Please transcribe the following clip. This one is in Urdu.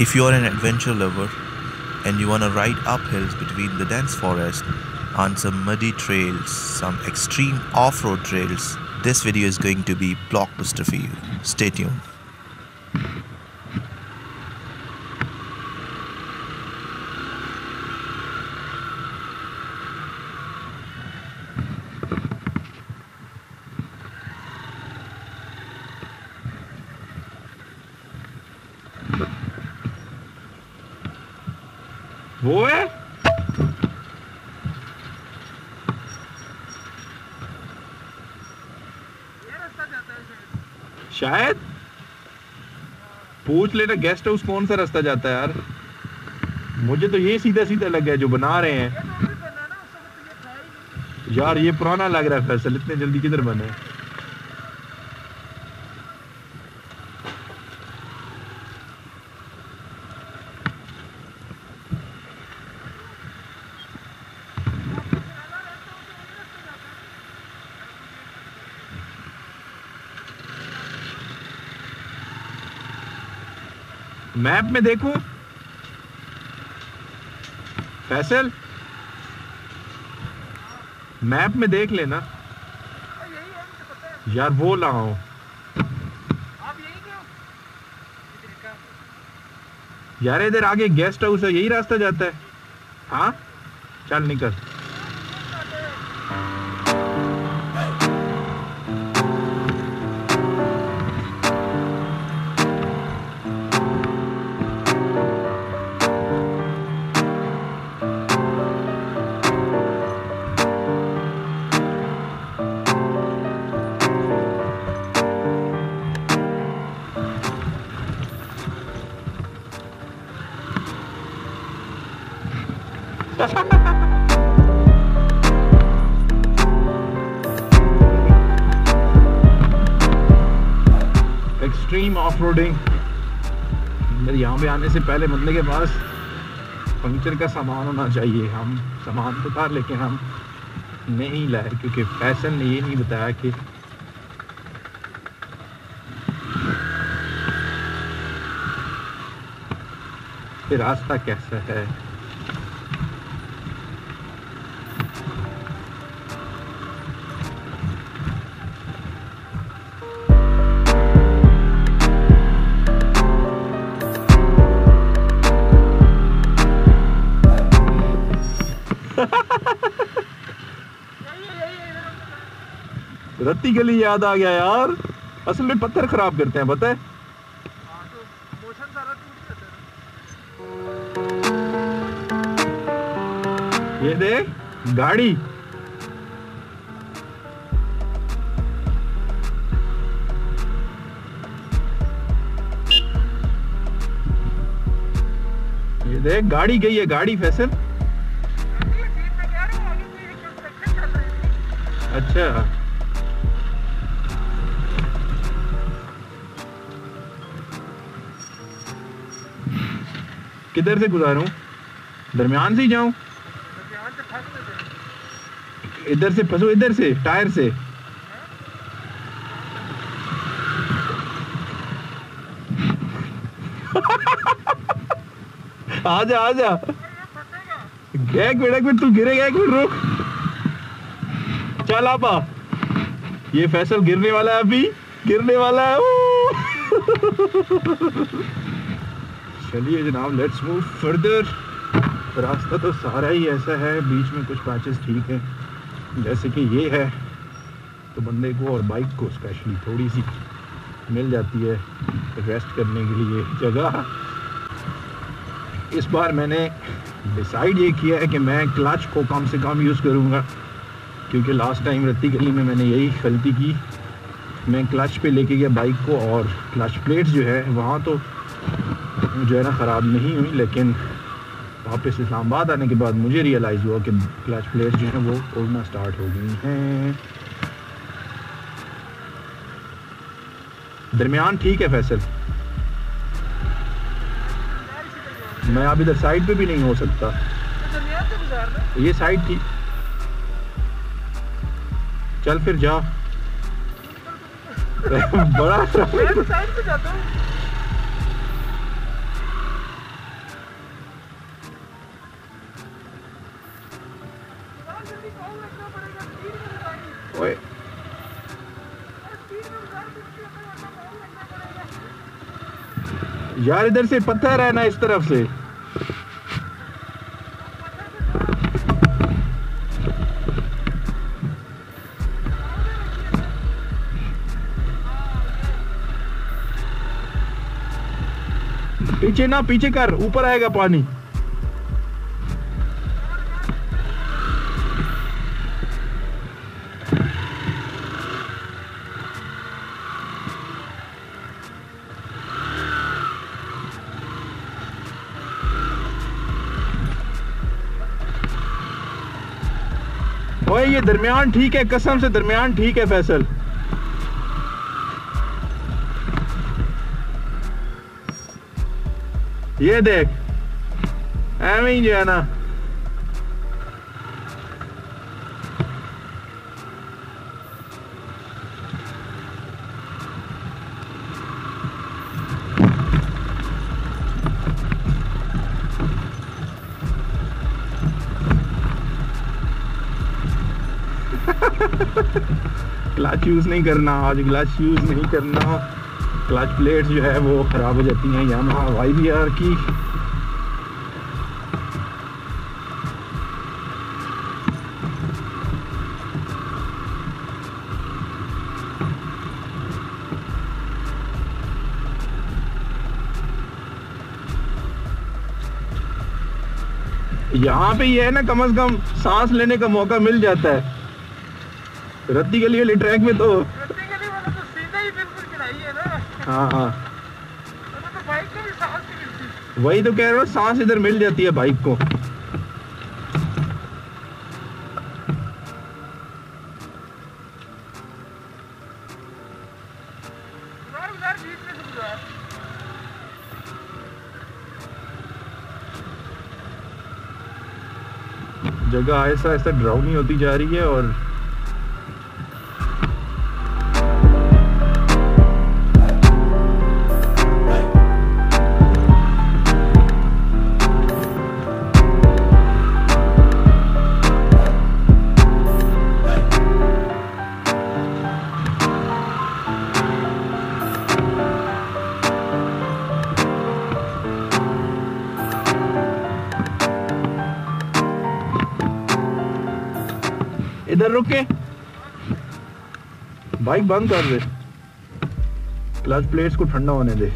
If you are an adventure lover and you want to ride up hills between the dense forest on some muddy trails some extreme off-road trails this video is going to be blockbuster for you. Stay tuned. وہ ہے شاید؟ پوچھ لینا گیسٹ ہاؤس کون سا راستہ جاتا ہے یار؟ مجھے تو یہ سیدھا سیدھا لگ گیا جو بنا رہے ہیں۔ یار یہ پرانا لگ رہا ہے فیصل، اتنے جلدی کدھر بنے؟ میپ میں دیکھوں۔ فیصل، میپ میں دیکھ لینا۔ یار وہ لاؤ یار ادھر آگے گیسٹ ہاؤس ہے، یہی راستہ جاتا ہے۔ ہاں؟ چل نکل۔ ایکسٹریم آف روڈنگ میرے یہاں پہ آنے سے پہلے بندے کے پاس پنکچر کا سامان ہونا چاہیے ہم سامان تو تھا لیکن ہم نہیں لائے کیونکہ فیصل نے یہ نہیں بتایا کہ کہ راستہ کیسا ہے رتی گلی یاد آ گیا یار۔ اصل میں پتھر خراب کرتے ہیں، پتہ ہے؟ یہ دیکھ، گاڑی۔ یہ دیکھ، گاڑی گئی ہے، گاڑی فیصل۔ اچھا۔ کدھر سے گزاروں؟ درمیان سے ہی جاؤں؟ ادھر سے پھنسو، ادھر سے، ٹائر سے۔ آ جا آ جا ایک منٹ ایک منٹ تو گرے گا ایک منٹ رک۔ چل آپا یہ فیصل گرنے والا ہے ابھی۔ گرنے والا ہے۔ چلیے جناب لیٹس موو فردر راستہ تو سارا ہی ایسا ہے، بیچ میں کچھ پیچز ٹھیک ہیں۔ جیسے کہ یہ ہے۔ تو بندے کو اور بائک کو اسپیشلی تھوڑی سی مل جاتی ہے ریسٹ کرنے کے لیے جگہ۔ اس بار میں نے ڈیسائیڈ یہ کیا ہے کہ میں کلچ کو کم سے کم یوز کروں گا۔ کیونکہ لاسٹ ٹائم رتی گلی میں میں نے یہی غلطی کی۔ میں کلچ پہ لے کے گیا بائک کو اور کلچ پلیٹس جو ہے وہاں تو جو ہے نا خراب نہیں ہوئی لیکن واپس اسلام آباد آنے کے بعد مجھے ریئلائز ہوا کہ کلچ پلیٹس جو ہیں وہ اڑنا سٹارٹ ہو گئی ہیں۔ درمیان ٹھیک ہے فیصل۔ میں اب ادھر سائڈ پہ بھی نہیں ہو سکتا۔ یہ سائڈ تھی۔ چل پھر جا۔ بڑا یار ادھر سے پتھر ہے نا اس طرف سے۔ پیچھے نہ، پیچھے کر، اوپر آئے گا پانی۔ اوئے، یہ درمیان ٹھیک ہے، قسم سے درمیان ٹھیک ہے فیصل۔ یہ دیکھ ایویں ہی جو ہے نا کلچ یوز نہیں کرنا آج کلچ یوز نہیں کرنا کلچ پلیٹ جو ہے وہ خراب ہو جاتی ہیں یہاں وائی بی آر کی۔ یہاں پہ یہ ہے نا، کم از کم سانس لینے کا موقع مل جاتا ہے۔ رتی گلی والی ٹریک میں تو رستے کے لیے والا تو سیدھا ہی بالکل چڑھائی ہے نا ہاں ہاں ورنہ تو بائک کو بھی سانس نہیں ملتی وہی تو کہہ رہا ہوں، سانس ادھر مل جاتی ہے بائک کو۔ جگہ ایسا ایسا ڈراؤنی ہوتی جا رہی ہے اور ادھر رک کے بائک بند کر دے۔ کلچ پلیٹس کو ٹھنڈا ہونے دے۔